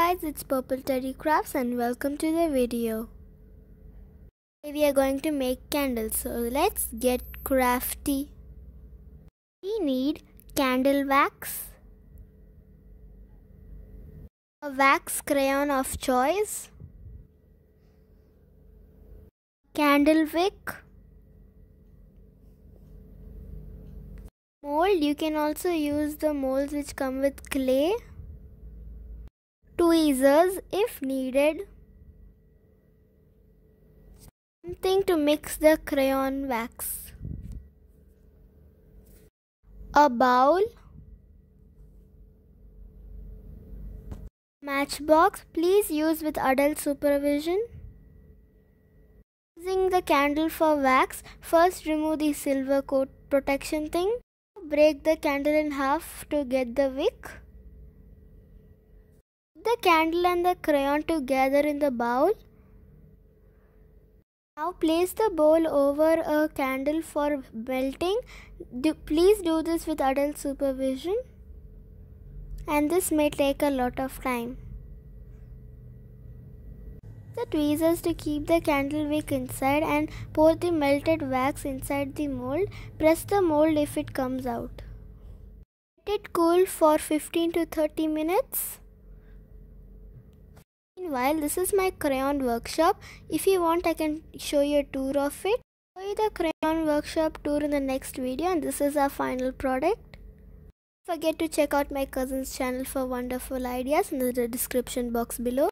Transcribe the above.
guys, it's Purple Teddy Crafts and welcome to the video. Today we are going to make candles, so let's get crafty. We need candle wax, a wax crayon of choice, candle wick, mold. You can also use the molds which come with clay tweezers if needed, something to mix the crayon wax, a bowl, matchbox, please use with adult supervision. Using the candle for wax, first remove the silver coat protection thing. Break the candle in half to get the wick the candle and the crayon together in the bowl. Now place the bowl over a candle for melting. Do, please do this with adult supervision and this may take a lot of time. The tweezers to keep the candle wick inside and pour the melted wax inside the mold. Press the mold if it comes out. Let it cool for 15 to 30 minutes. Meanwhile, this is my crayon workshop. If you want, I can show you a tour of it. Show you the crayon workshop tour in the next video and this is our final product. Don't forget to check out my cousin's channel for wonderful ideas in the description box below.